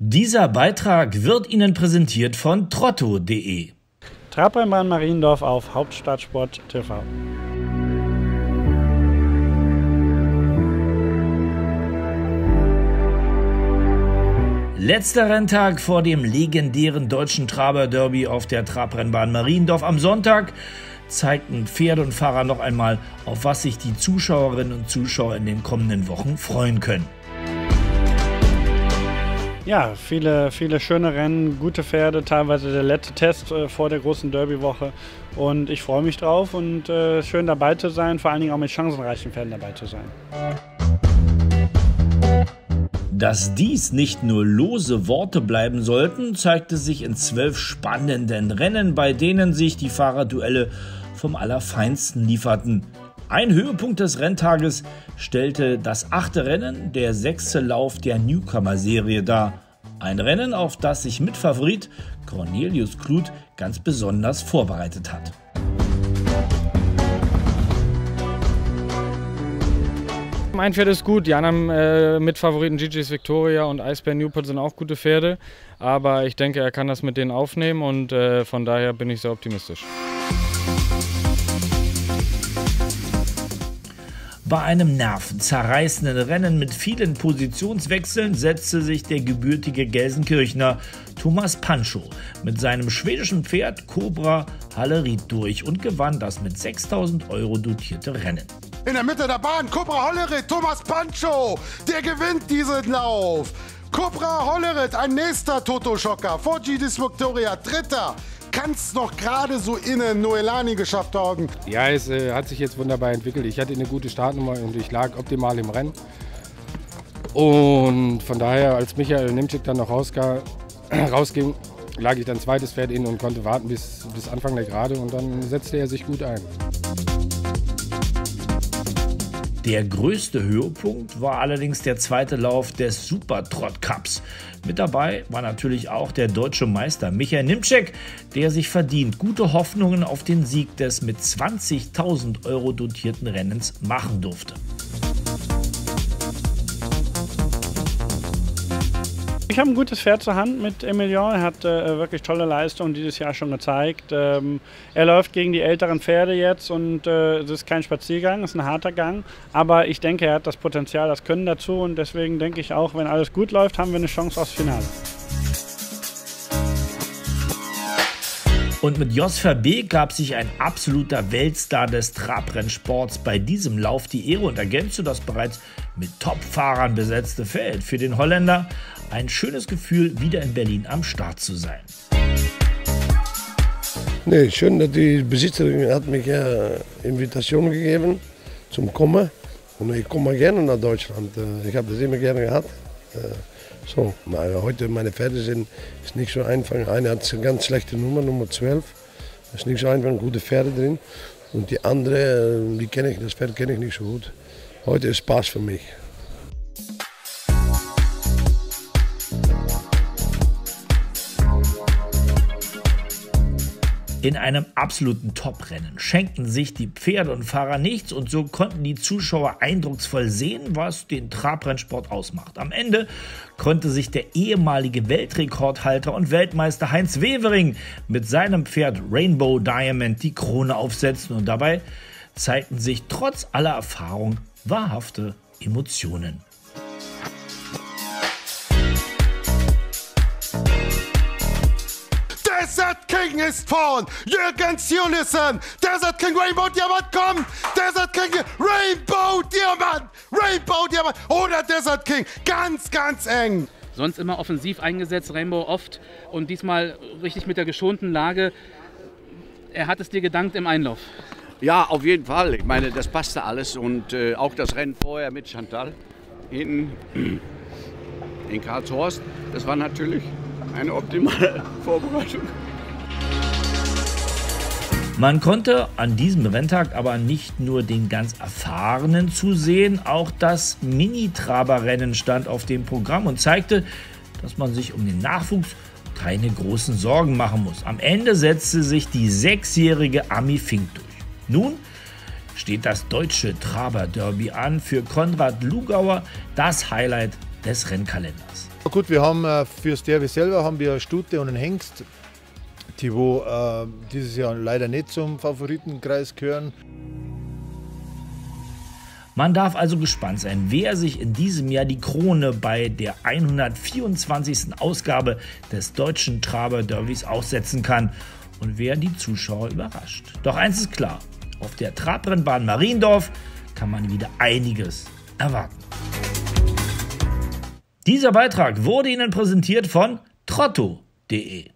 Dieser Beitrag wird Ihnen präsentiert von trotto.de. Trabrennbahn Mariendorf auf Hauptstadtsport TV. Letzter Renntag vor dem legendären deutschen Traber-Derby auf der Trabrennbahn Mariendorf am Sonntag zeigten Pferde und Fahrer noch einmal, auf was sich die Zuschauerinnen und Zuschauer in den kommenden Wochen freuen können. Ja, viele, viele schöne Rennen, gute Pferde, teilweise der letzte Test äh, vor der großen Derby-Woche. Und ich freue mich drauf und äh, schön dabei zu sein, vor allen Dingen auch mit chancenreichen Pferden dabei zu sein. Dass dies nicht nur lose Worte bleiben sollten, zeigte sich in zwölf spannenden Rennen, bei denen sich die Fahrerduelle vom Allerfeinsten lieferten. Ein Höhepunkt des Renntages stellte das achte Rennen, der sechste Lauf der Newcomer-Serie dar. Ein Rennen, auf das sich Mitfavorit Cornelius Kluth ganz besonders vorbereitet hat. Mein Pferd ist gut. Die anderen äh, Mitfavoriten GG's Victoria und Eisbär Newport sind auch gute Pferde. Aber ich denke, er kann das mit denen aufnehmen und äh, von daher bin ich sehr optimistisch. Bei einem nervenzerreißenden Rennen mit vielen Positionswechseln setzte sich der gebürtige Gelsenkirchner Thomas Pancho mit seinem schwedischen Pferd Cobra Hallerit durch und gewann das mit 6000 Euro dotierte Rennen. In der Mitte der Bahn Cobra Hollerit, Thomas Pancho, der gewinnt diesen Lauf. Cobra Hollerit, ein nächster Toto-Schocker. Vor Gidis Victoria, dritter kann es noch gerade so innen Noelani geschafft haben. Ja, es äh, hat sich jetzt wunderbar entwickelt. Ich hatte eine gute Startnummer und ich lag optimal im Rennen. Und von daher, als Michael Nimczyk dann noch rausging, lag ich dann zweites Pferd in und konnte warten bis, bis Anfang der Gerade und dann setzte er sich gut ein. Der größte Höhepunkt war allerdings der zweite Lauf des Super Trot Cups. Mit dabei war natürlich auch der deutsche Meister Michael Nimczek, der sich verdient gute Hoffnungen auf den Sieg des mit 20.000 Euro dotierten Rennens machen durfte. Ich habe ein gutes Pferd zur Hand mit Emilion. Er hat äh, wirklich tolle Leistungen dieses Jahr schon gezeigt. Ähm, er läuft gegen die älteren Pferde jetzt und äh, es ist kein Spaziergang, es ist ein harter Gang. Aber ich denke, er hat das Potenzial, das Können dazu und deswegen denke ich auch, wenn alles gut läuft, haben wir eine Chance aufs Finale. Und mit Jos Verbeek gab sich ein absoluter Weltstar des Trabrennsports bei diesem Lauf die Ehre und ergänzte das bereits mit Top-Fahrern besetzte Feld. Für den Holländer ein schönes Gefühl, wieder in Berlin am Start zu sein. Nee, schön, dass die Besitzerin hat mich äh, Invitation gegeben zum Kommen. Und ich komme gerne nach Deutschland. Äh, ich habe das immer gerne gehabt. Äh, so, maar heute meine Pferde sind ist nicht so einfach. Eine hat eine ganz schlechte Nummer, Nummer 12. Ist nicht so einfach, gute Pferde drin. Und die andere, die kenne ich, das Pferd kenne ich nicht so gut. Heute ist Spaß für mich. In einem absoluten Top-Rennen schenkten sich die Pferde und Fahrer nichts und so konnten die Zuschauer eindrucksvoll sehen, was den Trabrennsport ausmacht. Am Ende konnte sich der ehemalige Weltrekordhalter und Weltmeister Heinz Wevering mit seinem Pferd Rainbow Diamond die Krone aufsetzen und dabei zeigten sich trotz aller Erfahrung wahrhafte Emotionen. Desert King ist vorn. Jürgen Junissen. Desert King Rainbow Diamant kommt. Desert King Rainbow Diamant. Rainbow Diamant. Oder Desert King. Ganz, ganz eng. Sonst immer offensiv eingesetzt, Rainbow oft. Und diesmal richtig mit der geschonten Lage. Er hat es dir gedankt im Einlauf. Ja, auf jeden Fall. Ich meine, das passte alles. Und äh, auch das Rennen vorher mit Chantal hinten in Karlshorst. Das war natürlich eine optimale Vorbereitung. Man konnte an diesem Renntag aber nicht nur den ganz Erfahrenen zusehen, auch das Mini-Traber-Rennen stand auf dem Programm und zeigte, dass man sich um den Nachwuchs keine großen Sorgen machen muss. Am Ende setzte sich die sechsjährige Ami Fink durch. Nun steht das deutsche Traber-Derby an für Konrad Lugauer, das Highlight des Rennkalenders. Gut, wir haben äh, fürs Derby selber haben wir Stute und einen Hengst, die wo äh, dieses Jahr leider nicht zum Favoritenkreis gehören. Man darf also gespannt sein, wer sich in diesem Jahr die Krone bei der 124. Ausgabe des deutschen Traber Derbys aussetzen kann und wer die Zuschauer überrascht. Doch eins ist klar, auf der Trabrennbahn Mariendorf kann man wieder einiges erwarten. Dieser Beitrag wurde Ihnen präsentiert von trotto.de.